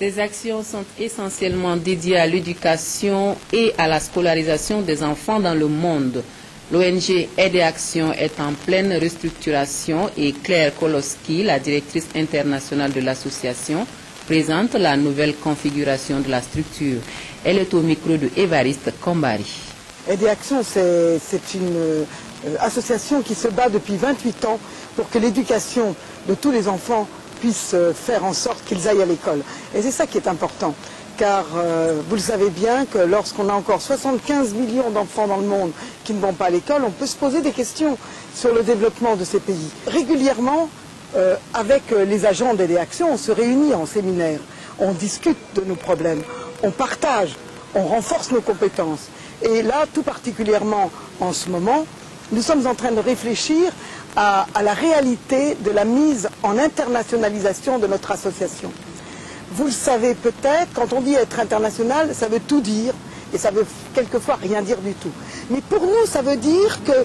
Ces actions sont essentiellement dédiées à l'éducation et à la scolarisation des enfants dans le monde. L'ONG Aide et Action est en pleine restructuration et Claire Koloski, la directrice internationale de l'association, présente la nouvelle configuration de la structure. Elle est au micro de Évariste Kombari. Aide et Action, c'est une euh, association qui se bat depuis 28 ans pour que l'éducation de tous les enfants puisse euh, faire en sorte qu'ils aillent à l'école. Et c'est ça qui est important car euh, vous le savez bien que lorsqu'on a encore 75 millions d'enfants dans le monde qui ne vont pas à l'école, on peut se poser des questions sur le développement de ces pays. Régulièrement, euh, avec les agents des réactions, on se réunit en séminaire, on discute de nos problèmes, on partage, on renforce nos compétences. Et là, tout particulièrement en ce moment, nous sommes en train de réfléchir à la réalité de la mise en internationalisation de notre association. Vous le savez peut-être, quand on dit être international, ça veut tout dire et ça veut quelquefois rien dire du tout. Mais pour nous, ça veut dire que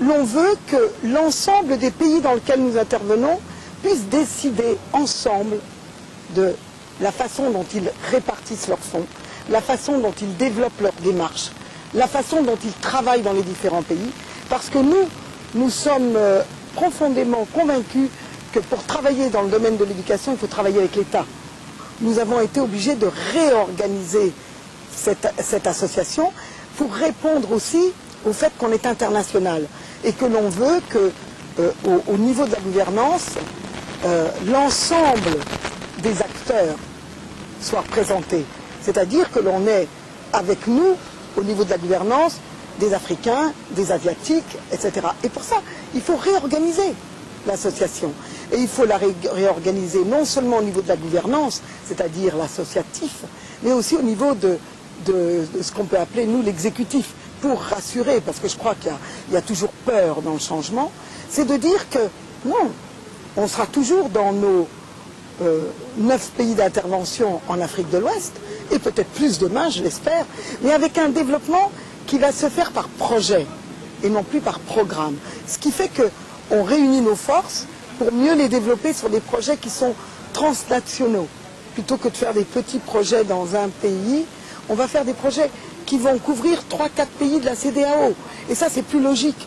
l'on veut que l'ensemble des pays dans lesquels nous intervenons puissent décider ensemble de la façon dont ils répartissent leurs fonds, la façon dont ils développent leurs démarches, la façon dont ils travaillent dans les différents pays, parce que nous, nous sommes euh, profondément convaincus que pour travailler dans le domaine de l'éducation, il faut travailler avec l'État nous avons été obligés de réorganiser cette, association pour répondre aussi au fait qu'on est international et que l'on veut que, euh, au, niveau de la gouvernance, euh, l'ensemble des acteurs soient présentés. C'est-à-dire que l'on est avec nous, au niveau de la gouvernance, des Africains, des Asiatiques, etc. Et pour ça, il faut réorganiser l'association. Et il faut la réorganiser non seulement au niveau de la gouvernance, c'est-à-dire l'associatif, mais aussi au niveau de, ce qu'on peut appeler, nous, l'exécutif, pour rassurer, parce que je crois qu'il y, a toujours peur dans le changement, c'est de dire que non, on sera toujours dans nos euh, neuf pays d'intervention en Afrique de l'Ouest, et peut-être plus demain, je l'espère, mais avec un développement qui va se faire par projet et non plus par programme. Ce qui fait qu'on réunit nos forces pour mieux les développer sur des projets qui sont transnationaux. Plutôt que de faire des petits projets dans un pays, on va faire des projets qui vont couvrir 3-4 pays de la CDAO. Et ça, c'est plus logique.